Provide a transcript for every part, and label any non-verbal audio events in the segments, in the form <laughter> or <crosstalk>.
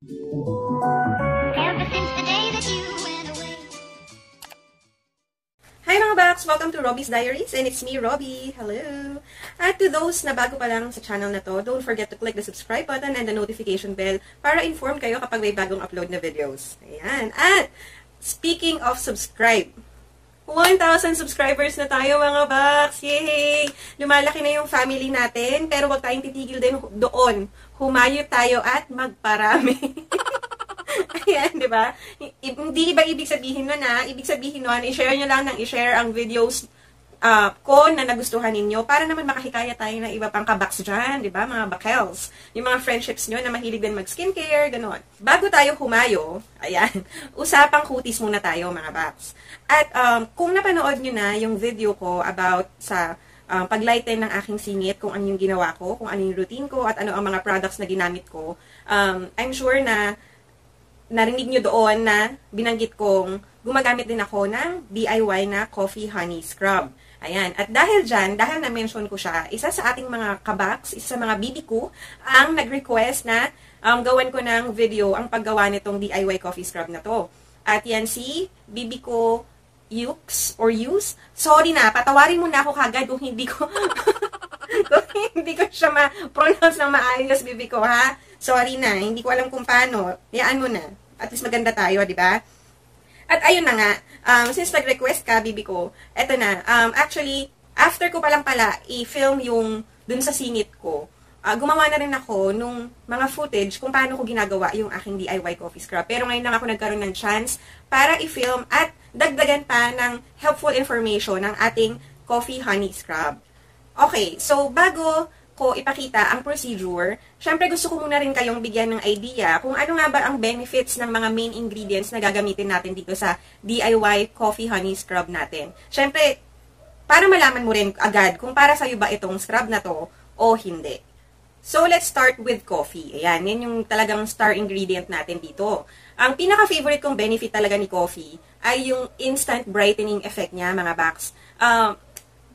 Hi mga Baks! Welcome to Robbie's Diaries and it's me, Robbie. Hello! At to those na bago pa lang sa channel na to, don't forget to click the subscribe button and the notification bell para inform kayo kapag may bagong upload na videos. Ayan. At speaking of subscribe, 1,000 subscribers na tayo mga Baks! Yay! Lumalaki na yung family natin, pero wag tayong titigil din doon. Humayo tayo at magparami. <laughs> Ayan, di ba? Hindi ba ibig sabihin nun na, ibig sabihin nun, i-share nyo lang ng i-share ang videos ah, ko na nagustuhan ninyo para naman makahikaya tayo ng iba pang kabaks dyan, di ba? Mga bakels. Yung mga friendships nyo na mahilig din mag-skincare, gano'n. Bago tayo humayo, ayan, <laughs> usapang kutis muna tayo, mga baks. At um, kung napanood nyo na yung video ko about sa um, paglighten ng aking singit, kung ano yung ginawa ko, kung ano yung routine ko, at ano ang mga products na ginamit ko, um, I'm sure na narinig nyo doon na binanggit kong gumagamit din ako ng DIY na coffee honey scrub. Ayan. At dahil dyan, dahil na-mention ko siya, isa sa ating mga kabaks, isa sa mga bibi ko, ang nag-request na um, gawan ko ng video ang paggawa nitong DIY coffee scrub na to. At yan si bibi ko Yux or Yus. Sorry na, patawarin mo na ako kagad kung hindi ko <laughs> kung hindi ko siya ma-pronounce ng maayos, bibi ko, ha? Sorry na, hindi ko alam kung paano. Yaan mo na. At least maganda tayo, di ba? At ayun na nga, um, since nag-request ka, bibi ko, eto na, um, actually, after ko palang pala i-film yung dun sa singit ko, ah, gumawa na rin ako nung mga footage kung paano ko ginagawa yung aking DIY coffee scrub. Pero ngayon lang ako nagkaroon ng chance para i-film at dagdagan pa ng helpful information ng ating coffee honey scrub. Okay, so bago ko ipakita ang procedure, syempre gusto ko muna rin kayong bigyan ng idea kung ano nga ba ang benefits ng mga main ingredients na gagamitin natin dito sa DIY coffee honey scrub natin. Syempre, para malaman mo rin agad kung para sa'yo ba itong scrub na to o hindi. So, let's start with coffee. Ayan, yan yung talagang star ingredient natin dito. Ang pinaka-favorite kong benefit talaga ni coffee ay yung instant brightening effect niya, mga backs. Uh,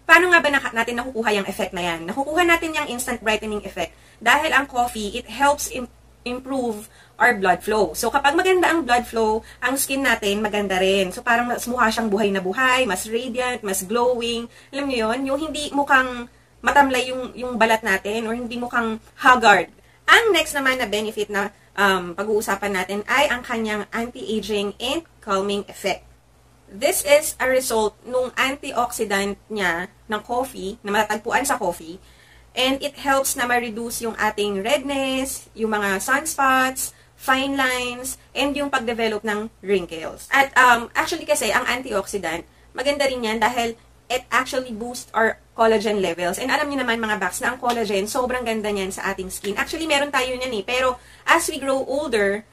paano nga ba na- natin nakukuha yung effect na yan? Nakukuha natin yung instant brightening effect dahil ang coffee, it helps im- improve our blood flow. So, kapag maganda ang blood flow, ang skin natin maganda rin. So, parang mas mukha siyang buhay na buhay, mas radiant, mas glowing. Alam niyo yun? Yung hindi mukhang matamlay yung, yung balat natin or hindi mukhang haggard. Ang next naman na benefit na um, pag-uusapan natin ay ang kanyang anti-aging and calming effect. This is a result nung antioxidant niya ng coffee, na matatagpuan sa coffee, and it helps na ma-reduce yung ating redness, yung mga sunspots, fine lines, and yung pag-develop ng wrinkles. At um, actually kasi, ang antioxidant, maganda rin yan dahil it actually boosts our collagen levels. And alam niyo naman mga baks na ang collagen, sobrang ganda niyan sa ating skin. Actually, meron tayo niyan eh. Pero as we grow older,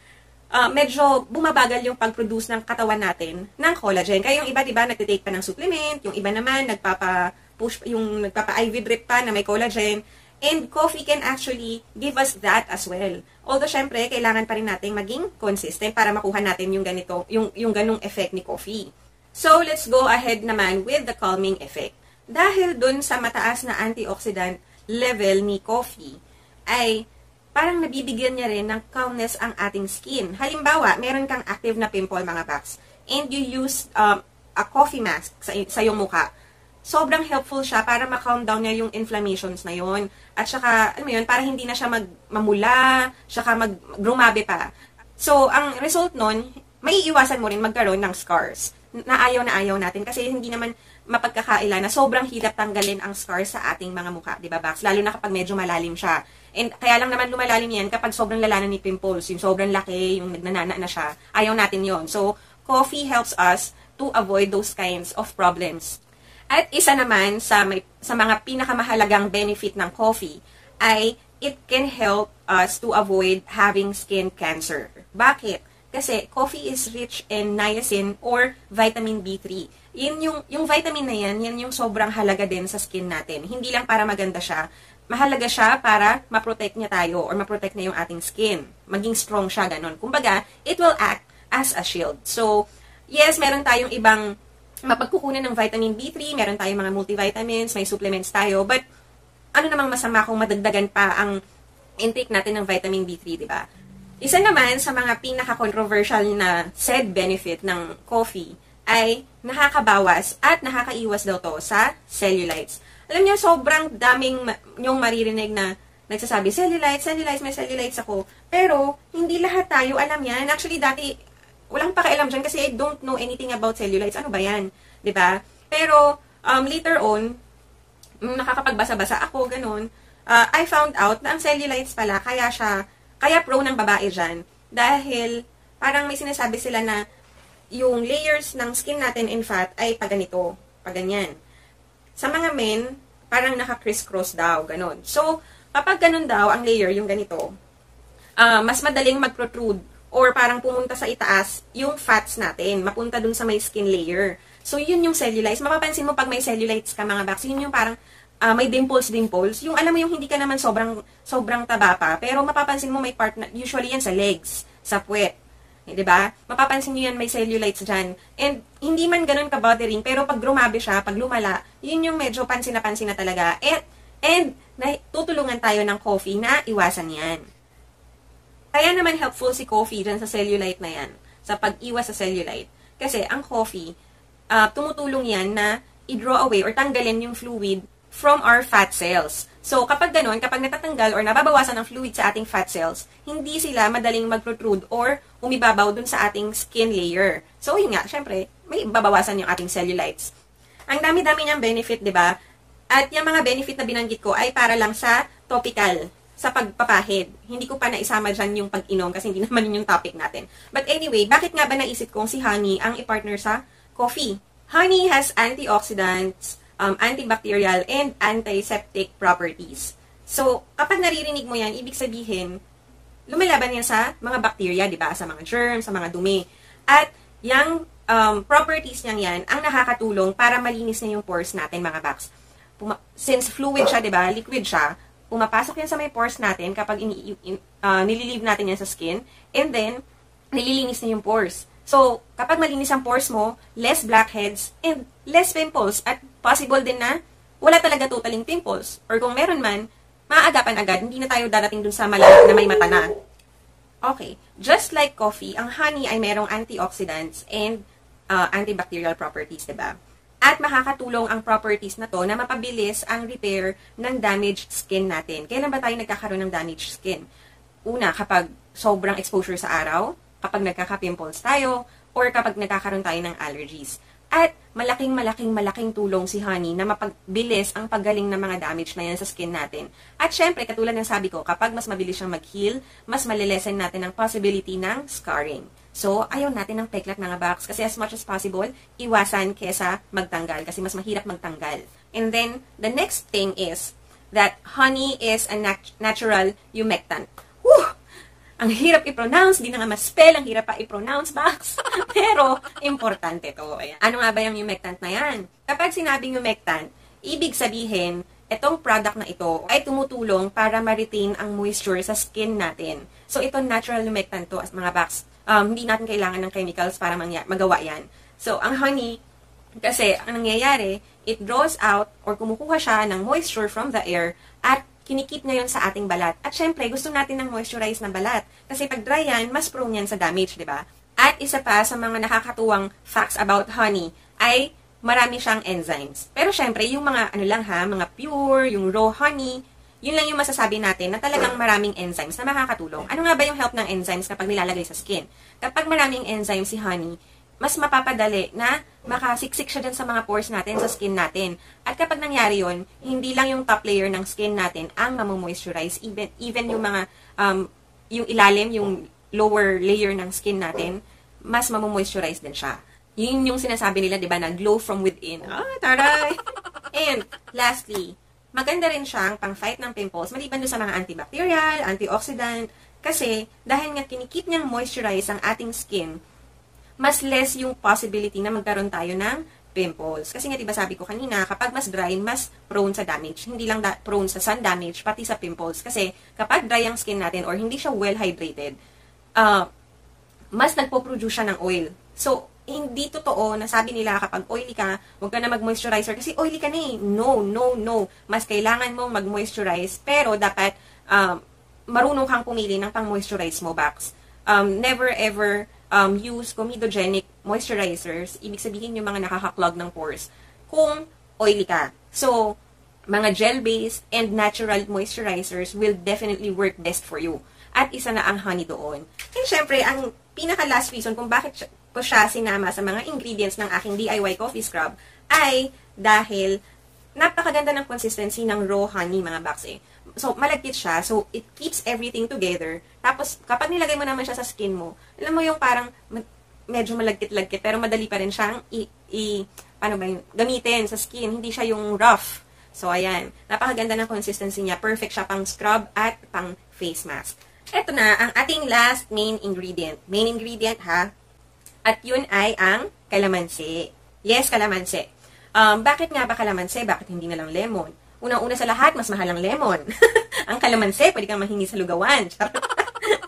uh, medyo bumabagal yung pag-produce ng katawan natin ng collagen. Kaya yung iba, di ba, nagtitake pa ng supplement, yung iba naman, nagpapa-push, yung nagpapa-IV drip pa na may collagen. And coffee can actually give us that as well. Although, syempre, kailangan pa rin natin maging consistent para makuha natin yung ganito, yung, yung ganung effect ni coffee. So, let's go ahead naman with the calming effect. Dahil dun sa mataas na antioxidant level ni coffee, ay parang nabibigyan niya rin ng calmness ang ating skin. Halimbawa, meron kang active na pimple mga baks, and you use um, a coffee mask sa, sa iyong mukha. Sobrang helpful siya para ma-calm down niya yung inflammations na yon At saka, ano yun, para hindi na siya mag, mamula, saka mag, grumabe pa. So, ang result nun, may iwasan mo rin magkaroon ng scars na ayaw na ayaw natin kasi hindi naman mapagkakaila na sobrang hirap tanggalin ang scars sa ating mga mukha, 'di ba, Bax? Lalo na kapag medyo malalim siya. And kaya lang naman lumalalim 'yan kapag sobrang lala na ni pimples, yung sobrang laki, yung nagnanana na siya. Ayaw natin 'yon. So, coffee helps us to avoid those kinds of problems. At isa naman sa may, sa mga pinakamahalagang benefit ng coffee ay it can help us to avoid having skin cancer. Bakit? Kasi coffee is rich in niacin or vitamin B3. Yun yung, yung vitamin na yan, yan yung sobrang halaga din sa skin natin. Hindi lang para maganda siya, mahalaga siya para ma-protect niya tayo or ma-protect niya yung ating skin. Maging strong siya, ganun. Kumbaga, it will act as a shield. So, yes, meron tayong ibang mapagkukunan ng vitamin B3, meron tayong mga multivitamins, may supplements tayo, but ano namang masama kung madagdagan pa ang intake natin ng vitamin B3, di ba? Isa naman sa mga pinaka-controversial na said benefit ng coffee ay nakakabawas at nakakaiwas daw to sa cellulites. Alam niyo, sobrang daming yung maririnig na nagsasabi, cellulites, cellulites, may cellulites ako. Pero, hindi lahat tayo alam yan. Actually, dati, walang pakialam dyan kasi I don't know anything about cellulites. Ano ba yan? ba? Pero, um, later on, nakakapagbasa-basa ako, ganun, uh, I found out na ang cellulites pala, kaya siya, kaya pro ng babae dyan. Dahil, parang may sinasabi sila na yung layers ng skin natin in fat ay paganito, paganyan. Sa mga men, parang naka-crisscross daw, ganun. So, kapag ganun daw, ang layer, yung ganito, ah, mas madaling mag-protrude or parang pumunta sa itaas yung fats natin, mapunta dun sa may skin layer. So, yun yung cellulites. Mapapansin mo pag may cellulites ka mga baks, yun yung parang ah, may dimples, dimples. Yung alam mo yung hindi ka naman sobrang, sobrang taba pa, pero mapapansin mo may part na, usually yan sa legs, sa puwet. Eh, 'di ba? Mapapansin niyo yan may cellulites diyan. And hindi man ganoon ka bothering, pero pag grumabe siya, pag lumala, yun yung medyo pansin na pansin na talaga. And and na, tutulungan tayo ng coffee na iwasan 'yan. Kaya naman helpful si coffee dyan sa cellulite na yan, sa pag-iwas sa cellulite. Kasi ang coffee, ah, tumutulong yan na i-draw away or tanggalin yung fluid from our fat cells. So, kapag ganun, kapag natatanggal or nababawasan ang fluid sa ating fat cells, hindi sila madaling mag-protrude or umibabaw dun sa ating skin layer. So, yun nga, syempre, may babawasan yung ating cellulites. Ang dami-dami niyang benefit, di ba? At yung mga benefit na binanggit ko ay para lang sa topical, sa pagpapahid. Hindi ko pa naisama dyan yung pag-inom kasi hindi <laughs> naman yun yung topic natin. But anyway, bakit nga ba naisip kong si honey ang i-partner sa coffee? Honey has antioxidants, um, antibacterial, and antiseptic properties. So, kapag naririnig mo yan, ibig sabihin, lumalaban yan sa mga bacteria, di ba? Sa mga germs, sa mga dumi. At yung um, properties niyang yan ang nakakatulong para malinis na yung pores natin, mga backs. Puma- since fluid siya, di ba? Liquid siya, pumapasok yan sa may pores natin kapag ini, in, uh, nililive natin yan sa skin. And then, nililinis na yung pores. So, kapag malinis ang pores mo, less blackheads and less pimples. At possible din na wala talaga totaling pimples. Or kung meron man, maaagapan agad, hindi na tayo darating dun sa malala na may mata na. Okay. Just like coffee, ang honey ay merong antioxidants and uh, antibacterial properties, diba? At makakatulong ang properties na to na mapabilis ang repair ng damaged skin natin. Kailan ba tayo nagkakaroon ng damaged skin? Una, kapag sobrang exposure sa araw, kapag nagkaka-pimples tayo, or kapag nagkakaroon tayo ng allergies. At malaking malaking malaking tulong si honey na mapagbilis ang paggaling ng mga damage na yan sa skin natin. At syempre, katulad ng sabi ko, kapag mas mabilis siyang mag-heal, mas malilesen natin ang possibility ng scarring. So, ayaw natin ng peklat mga box kasi as much as possible, iwasan kesa magtanggal kasi mas mahirap magtanggal. And then, the next thing is that honey is a nat- natural humectant. Whew! Ang hirap i-pronounce, di na nga ma-spell, ang hirap pa i-pronounce, Bax. <laughs> Pero, importante to. Ayan. Ano nga ba yung humectant na yan? Kapag sinabing humectant, ibig sabihin, itong product na ito ay tumutulong para ma-retain ang moisture sa skin natin. So, ito natural humectant to as mga Bax. Um, hindi natin kailangan ng chemicals para mangya- magawa yan. So, ang honey, kasi ang nangyayari, it draws out or kumukuha siya ng moisture from the air at kinikip niya yon sa ating balat. At syempre, gusto natin ng moisturize na balat. Kasi pag dry yan, mas prone yan sa damage, di ba? At isa pa sa mga nakakatuwang facts about honey ay marami siyang enzymes. Pero syempre, yung mga ano lang ha, mga pure, yung raw honey, yun lang yung masasabi natin na talagang maraming enzymes na makakatulong. Ano nga ba yung help ng enzymes kapag nilalagay sa skin? Kapag maraming enzymes si honey, mas mapapadali na makasiksik siya dyan sa mga pores natin, sa skin natin. At kapag nangyari yon hindi lang yung top layer ng skin natin ang mamomoisturize, even, even yung mga, um, yung ilalim, yung lower layer ng skin natin, mas mamomoisturize din siah. Yun yung sinasabi nila, di ba, na glow from within. Ah, taray! <laughs> And, lastly, maganda rin siyang pang-fight ng pimples, maliban doon sa mga antibacterial, antioxidant, kasi dahil nga kinikip niyang moisturize ang ating skin, mas less yung possibility na magkaroon tayo ng pimples. Kasi nga, diba sabi ko kanina, kapag mas dry, mas prone sa damage. Hindi lang da- prone sa sun damage, pati sa pimples. Kasi kapag dry ang skin natin or hindi siya well hydrated, uh, mas nagpo-produce siya ng oil. So, hindi totoo na sabi nila kapag oily ka, huwag ka na mag-moisturizer kasi oily ka na eh. No, no, no. Mas kailangan mong mag-moisturize pero dapat um, marunong kang pumili ng pang-moisturize mo box. Um, never ever um, use comedogenic moisturizers. Ibig sabihin yung mga nakaka-clog ng pores. Kung oily ka. So, mga gel-based and natural moisturizers will definitely work best for you. At isa na ang honey doon. And syempre, ang pinaka-last reason kung bakit ko siya sinama sa mga ingredients ng aking DIY coffee scrub ay dahil napakaganda ng consistency ng raw honey, mga box eh. So, malagkit siya. So, it keeps everything together. Tapos, kapag nilagay mo naman siya sa skin mo, alam mo yung parang medyo malagkit-lagkit, pero madali pa rin siyang i, i paano ba yun, gamitin sa skin. Hindi siya yung rough. So, ayan. Napakaganda ng consistency niya. Perfect siya pang scrub at pang face mask. Ito na, ang ating last main ingredient. Main ingredient, ha? At yun ay ang kalamansi. Yes, kalamansi. Um, bakit nga ba kalamansi? Bakit hindi na lang lemon? Unang-una sa lahat, mas mahal ang lemon. <laughs> ang kalamansi, pwede kang mahingi sa lugawan. <laughs>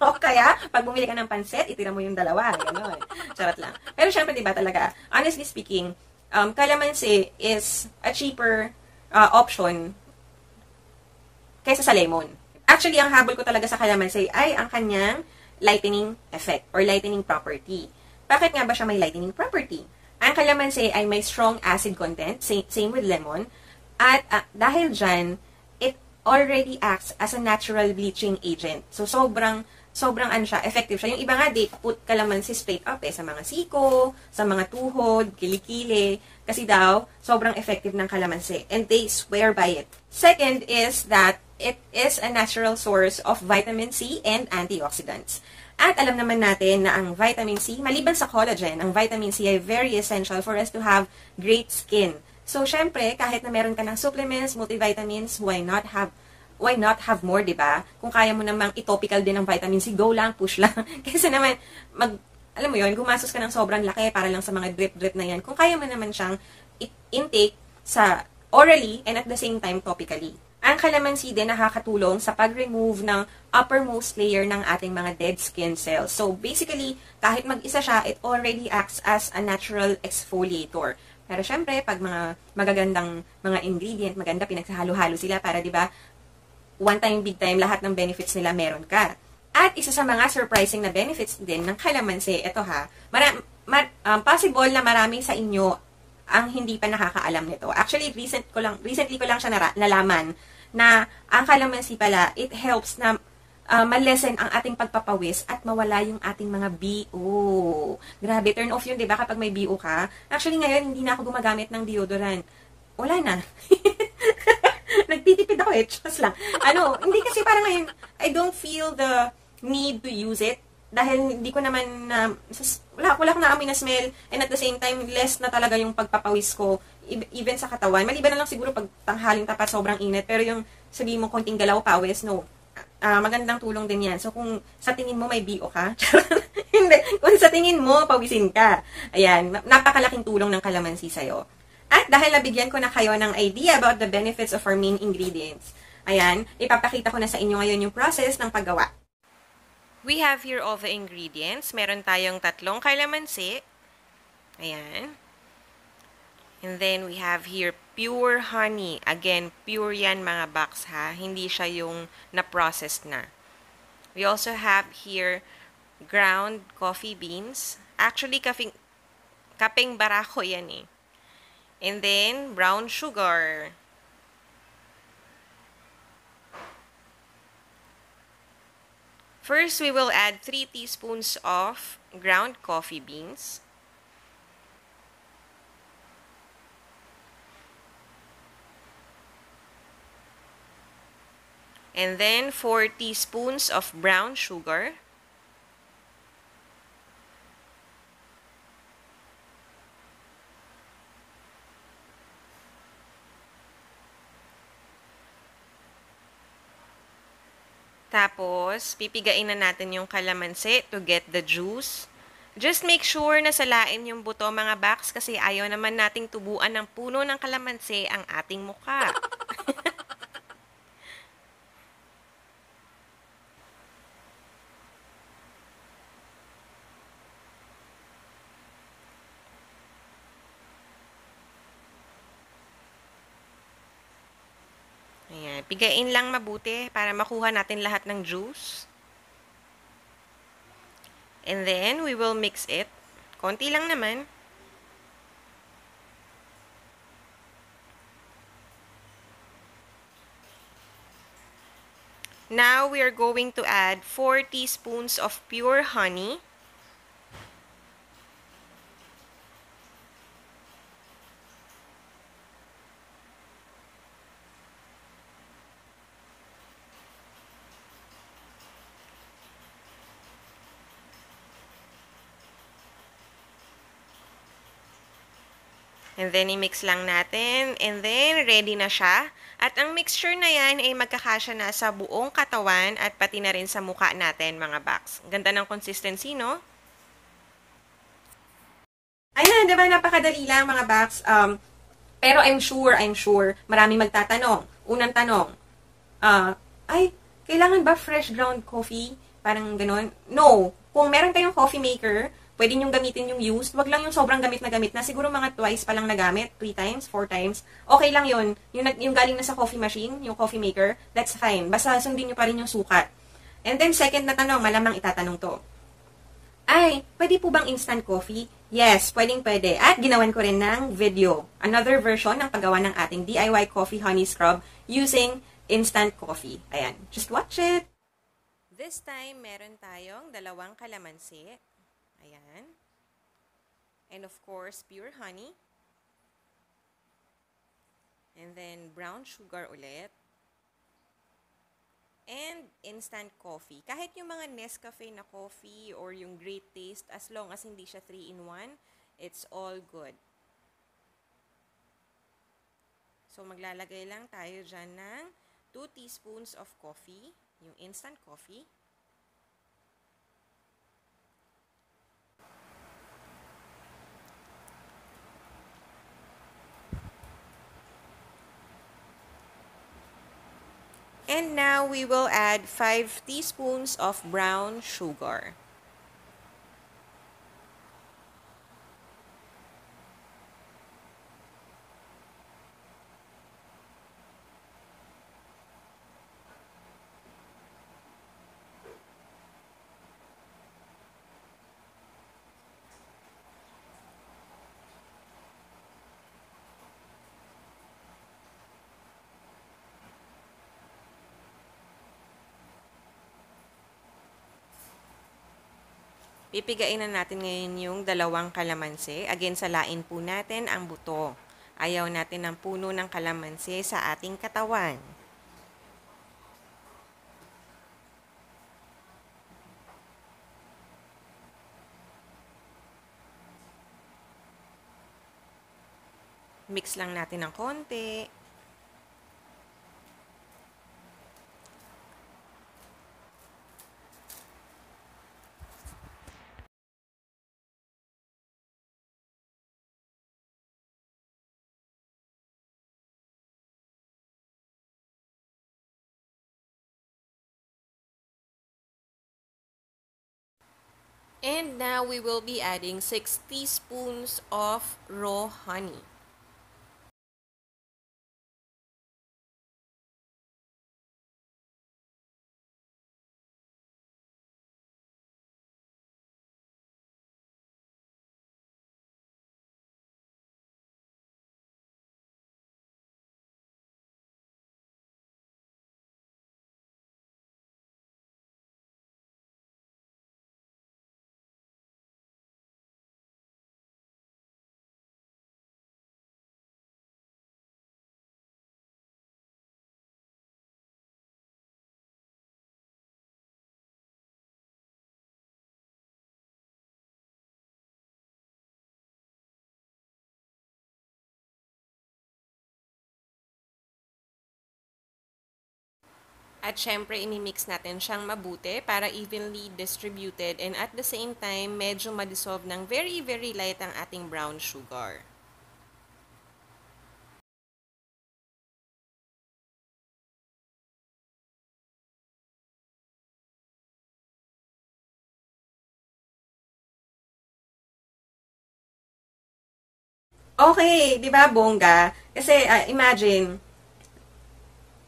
O kaya, pag bumili ka ng pansit, itira mo yung dalawa. Ganon. Charot lang. Pero syempre, di ba talaga, honestly speaking, um, kalamansi is a cheaper uh, option kaysa sa lemon. Actually, ang habol ko talaga sa kalamansi ay ang kanyang lightening effect or lightening property. Bakit nga ba siya may lightening property? Ang kalamansi ay may strong acid content, same, same with lemon, at ah, dahil dyan, it already acts as a natural bleaching agent. So, sobrang, sobrang ano siya, effective siya. Yung iba nga, they put kalamansi straight up eh, sa mga siko, sa mga tuhod, kilikili, kasi daw, sobrang effective ng kalamansi. And they swear by it. Second is that it is a natural source of vitamin C and antioxidants. At alam naman natin na ang vitamin C, maliban sa collagen, ang vitamin C ay very essential for us to have great skin. So, syempre, kahit na meron ka ng supplements, multivitamins, why not have why not have more, di ba? Kung kaya mo namang itopical din ng vitamin C, go lang, push lang. <laughs> Kasi naman, mag, alam mo yon gumastos ka ng sobrang laki para lang sa mga drip-drip na yan. Kung kaya mo naman siyang intake sa orally and at the same time topically. Ang calamansi din nakakatulong sa pag-remove ng uppermost layer ng ating mga dead skin cells. So, basically, kahit mag-isa siya, it already acts as a natural exfoliator. Pero syempre, pag mga magagandang mga ingredient, maganda pinagsahalo-halo sila para, di ba, one time, big time, lahat ng benefits nila meron ka. At isa sa mga surprising na benefits din ng calamansi, ito ha, mara, ma- um, possible na marami sa inyo ang hindi pa nakakaalam nito. Actually, recent ko lang, recently ko lang siya nara- nalaman na ang calamansi pala, it helps na uh, malesen ang ating pagpapawis at mawala yung ating mga BO. Grabe, turn off yun, di ba, kapag may BO ka. Actually, ngayon, hindi na ako gumagamit ng deodorant. Wala na. <laughs> Nagtitipid ako eh, just lang. Ano, hindi kasi parang ngayon, I don't feel the need to use it dahil hindi ko naman na wala wala akong naamoy na smell and at the same time less na talaga yung pagpapawis ko even sa katawan maliban na lang siguro pag tanghaling tapat sobrang init pero yung sabihin mo konting galaw pawis no Ah, magandang tulong din yan. So, kung sa tingin mo may BO ka, <laughs> hindi. Kung sa tingin mo, pawisin ka. Ayan, na- napakalaking tulong ng kalamansi sa'yo. At dahil nabigyan ko na kayo ng idea about the benefits of our main ingredients, ayan, ipapakita ko na sa inyo ngayon yung process ng paggawa. We have here all the ingredients. Meron tayong tatlong kalamansi. Ayan. And then we have here pure honey. Again, pure yan mga box ha. Hindi siya yung na-processed na. We also have here ground coffee beans. Actually, kaping, kaping barako yan eh. And then, brown sugar. First, we will add 3 teaspoons of ground coffee beans. And then 4 teaspoons of brown sugar. Tapos, pipigain na natin yung kalamansi to get the juice. Just make sure na salain yung buto mga backs kasi ayaw naman nating tubuan ng puno ng kalamansi ang ating muka. <laughs> Ayan. Pigain lang mabuti para makuha natin lahat ng juice. And then, we will mix it. Konti lang naman. Now, we are going to add 4 teaspoons of pure honey. And then, i-mix lang natin. And then, ready na siya. At ang mixture na yan ay magkakasya na sa buong katawan at pati na rin sa mukha natin, mga baks. Ganda ng consistency, no? Ayan, diba? Napakadali lang, mga baks. Um, pero I'm sure, I'm sure, marami magtatanong. Unang tanong, uh, ay, kailangan ba fresh ground coffee? Parang ganun. No. Kung meron kayong coffee maker, pwede nyo gamitin yung used. Wag lang yung sobrang gamit na gamit na. Siguro mga twice pa lang nagamit. Three times, four times. Okay lang yun. Yung, yung galing na sa coffee machine, yung coffee maker, that's fine. Basta sundin nyo pa rin yung sukat. And then, second na tanong, malamang itatanong to. Ay, pwede po bang instant coffee? Yes, pwedeng pwede. At ginawan ko rin ng video. Another version ng paggawa ng ating DIY coffee honey scrub using instant coffee. Ayan, just watch it. This time, meron tayong dalawang kalamansi. Ayan. And of course, pure honey. And then, brown sugar ulit. And instant coffee. Kahit yung mga Nescafe na coffee or yung great taste, as long as hindi siya 3-in-1, it's all good. So, maglalagay lang tayo dyan ng 2 teaspoons of coffee, yung instant coffee. And now we will add 5 teaspoons of brown sugar. Pipigain na natin ngayon yung dalawang kalamansi. Again, salain po natin ang buto. Ayaw natin ng puno ng kalamansi sa ating katawan. Mix lang natin ng konti. And now we will be adding 6 teaspoons of raw honey. At syempre, inimix natin siyang mabuti para evenly distributed and at the same time, medyo madissolve ng very, very light ang ating brown sugar. Okay, di ba, bongga? Kasi, uh, imagine,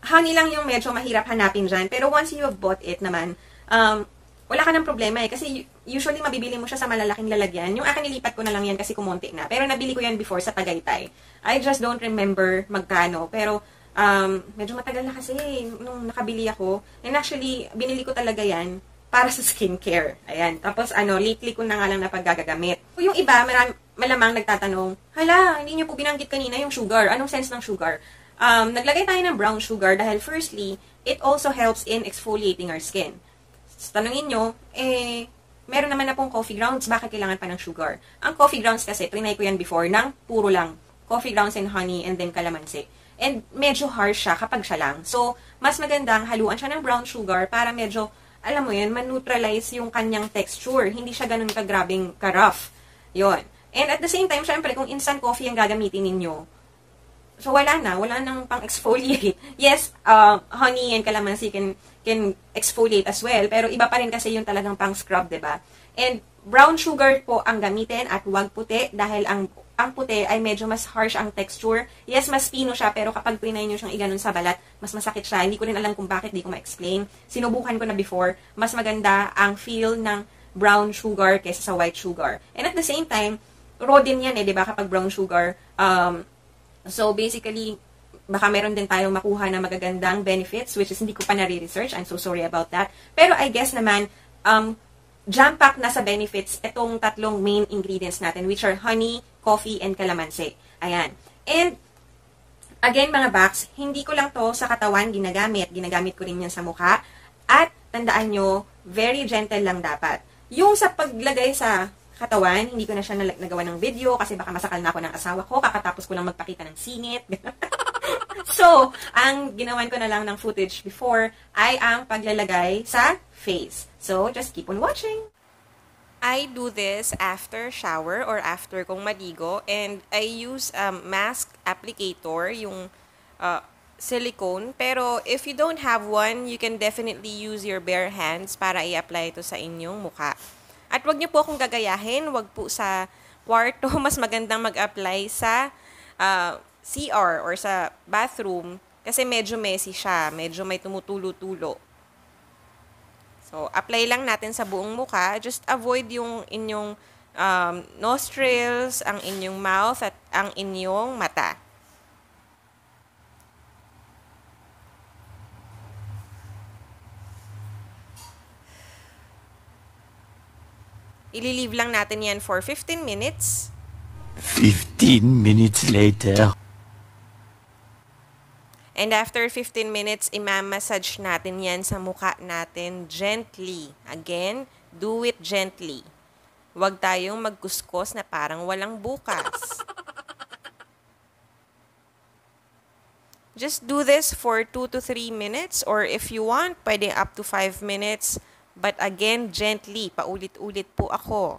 honey lang yung medyo mahirap hanapin dyan. Pero once you have bought it naman, um, wala ka ng problema eh. Kasi usually mabibili mo siya sa malalaking lalagyan. Yung akin nilipat ko na lang yan kasi kumonti na. Pero nabili ko yan before sa Tagaytay. I just don't remember magkano. Pero um, medyo matagal na kasi nung nakabili ako. And actually, binili ko talaga yan para sa <laughs> skincare. Ayan. Tapos ano, lately ko na nga lang napaggagamit. Yung iba, marami, malamang nagtatanong, hala, hindi niyo po binanggit kanina yung sugar. Anong sense ng sugar? Um, naglagay tayo ng brown sugar dahil firstly, it also helps in exfoliating our skin. So, tanungin nyo, eh, meron naman na pong coffee grounds, bakit kailangan pa ng sugar? Ang coffee grounds kasi, trinay ko yan before, ng puro lang. Coffee grounds and honey and then calamansi. And medyo harsh siya kapag siya lang. So, mas magandang haluan siya ng brown sugar para medyo, alam mo yun, man-neutralize yung kanyang texture. Hindi siya ganun kagrabing ka-rough. Yun. And at the same time, syempre, kung instant coffee ang gagamitin ninyo, so wala na, wala nang pang-exfoliate. <laughs> Yes, uh, honey and calamansi can, can exfoliate as well, pero iba pa rin kasi yung talagang pang-scrub, ba And brown sugar po ang gamitin at wag puti dahil ang ang puti ay medyo mas harsh ang texture. Yes, mas pino siya, pero kapag trinay nyo siyang iganon sa balat, mas masakit siya. Hindi ko rin alam kung bakit, di ko ma-explain. Sinubukan ko na before, mas maganda ang feel ng brown sugar kaysa sa white sugar. And at the same time, raw din yan eh, di ba, kapag brown sugar. Um, so, basically, baka meron din tayong makuha na magagandang benefits, which is hindi ko pa nare-research. I'm so sorry about that. Pero I guess naman, um, jam-pack na sa benefits itong tatlong main ingredients natin, which are honey, coffee, and calamansi. Ayan. And, again, mga backs, hindi ko lang to sa katawan ginagamit. Ginagamit ko rin yan sa mukha. At, tandaan nyo, very gentle lang dapat. Yung sa paglagay sa katawan, hindi ko na siya nagawa ng video kasi baka masakal na ako ng asawa ko, kakatapos ko lang magpakita ng singit. <laughs> so, ang ginawan ko na lang ng footage before ay ang paglalagay sa face. So, just keep on watching. I do this after shower or after kong maligo and I use um, mask applicator, yung uh, silicone. Pero if you don't have one, you can definitely use your bare hands para i-apply ito sa inyong mukha. At wag niyo po akong gagayahin, wag po sa kwarto, <laughs> mas magandang mag-apply sa uh, CR or sa bathroom kasi medyo messy siya, medyo may tumutulo-tulo. So, apply lang natin sa buong mukha. Just avoid yung inyong um, nostrils, ang inyong mouth, at ang inyong mata. Ililive lang natin yan for 15 minutes. 15 minutes later. And after 15 minutes, imamassage natin yan sa mukha natin gently. Again, do it gently. Huwag tayong magkuskos na parang walang bukas. <laughs> Just do this for 2 to 3 minutes or if you want, pwede up to 5 minutes. But again, gently. Paulit-ulit po ako.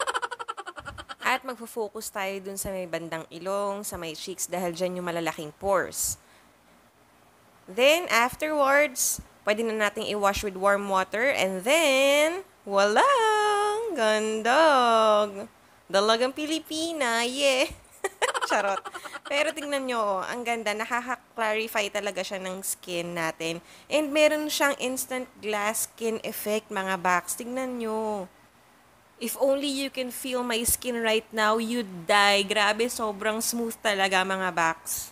At magfo-focus tayo dun sa may bandang ilong, sa may cheeks dahil dyan yung malalaking pores. Then, afterwards, pwede na nating i-wash with warm water. And then, wala! Gandog! Dalagang Pilipina, yeah! Charot. Pero tingnan nyo, oh, ang ganda. Nakaka-clarify talaga siya ng skin natin. And meron siyang instant glass skin effect, mga backs. Tingnan nyo. If only you can feel my skin right now, you'd die. Grabe, sobrang smooth talaga, mga backs.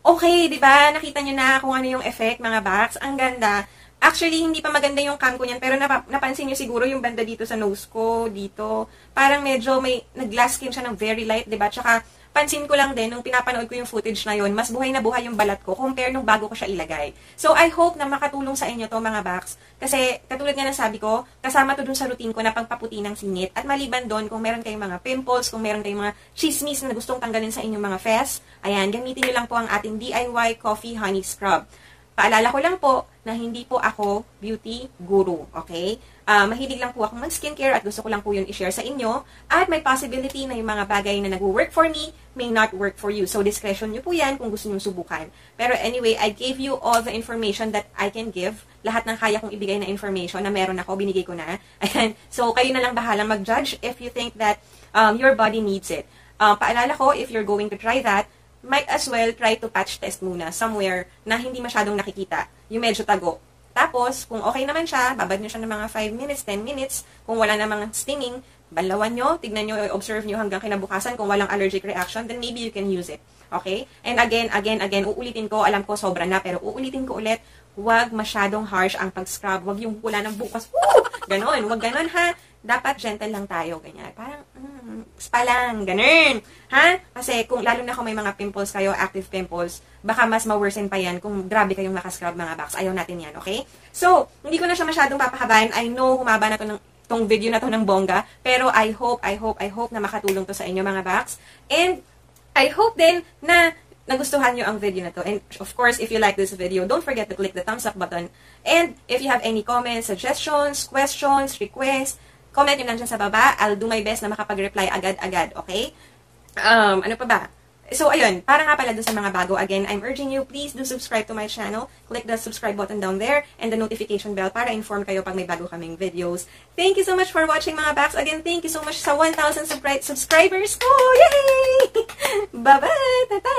Okay, di ba? Nakita nyo na kung ano yung effect, mga backs. Ang ganda. Actually, hindi pa maganda yung cam niyan, pero nap- napansin nyo siguro yung banda dito sa nose ko, dito. Parang medyo may nag-glass skin siya ng very light, di ba? Tsaka, pansin ko lang din, nung pinapanood ko yung footage na yun, mas buhay na buhay yung balat ko compare nung bago ko siya ilagay. So, I hope na makatulong sa inyo to mga backs. Kasi, katulad nga ng sabi ko, kasama to dun sa routine ko na pagpaputi ng singit. At maliban doon, kung meron kayong mga pimples, kung meron kayong mga chismis na gustong tanggalin sa inyong mga fes, ayan, gamitin nyo lang po ang ating DIY Coffee Honey Scrub. Paalala ko lang po na hindi po ako beauty guru, okay? Uh, mahilig lang po ako mag-skincare at gusto ko lang po yun i-share sa inyo. At may possibility na yung mga bagay na nag-work for me may not work for you. So, discretion nyo po yan kung gusto nyo subukan. Pero anyway, I gave you all the information that I can give. Lahat ng kaya kong ibigay na information na meron ako, binigay ko na. <laughs> Ayan. So, kayo na lang bahalang mag-judge if you think that um, your body needs it. um, paalala ko, if you're going to try that, might as well try to patch test muna somewhere na hindi masyadong nakikita. Yung medyo tago. Tapos, kung okay naman siya, babad nyo siya ng mga 5 minutes, 10 minutes. Kung wala namang stinging, balawan nyo, tignan nyo, observe nyo hanggang kinabukasan. Kung walang allergic reaction, then maybe you can use it. Okay? And again, again, again, uulitin ko, alam ko sobra na, pero uulitin ko ulit, huwag masyadong harsh ang pag-scrub. Huwag yung hula ng bukas. Woo! Ganon. Huwag ganon, ha? Dapat gentle lang tayo, ganyan. Parang, mm, spa lang, ganun. Ha? Kasi kung lalo na kung may mga pimples kayo, active pimples, baka mas ma-worsen pa yan kung grabe kayong nakascrub mga box. Ayaw natin yan, okay? So, hindi ko na siya masyadong papahabain. I know, humaba na to ng tong video na to ng bongga. Pero I hope, I hope, I hope na makatulong to sa inyo mga box. And I hope din na nagustuhan nyo ang video na to. And of course, if you like this video, don't forget to click the thumbs up button. And if you have any comments, suggestions, questions, requests, Comment nyo lang dyan sa baba. I'll do my best na makapag-reply agad-agad, okay? Um, ano pa ba? So, ayun, para nga pala dun sa mga bago, again, I'm urging you, please do subscribe to my channel. Click the subscribe button down there and the notification bell para inform kayo pag may bago kaming videos. Thank you so much for watching mga backs. Again, thank you so much sa 1,000 subscri subscribers ko! Yay! <laughs> Bye-bye! Tata!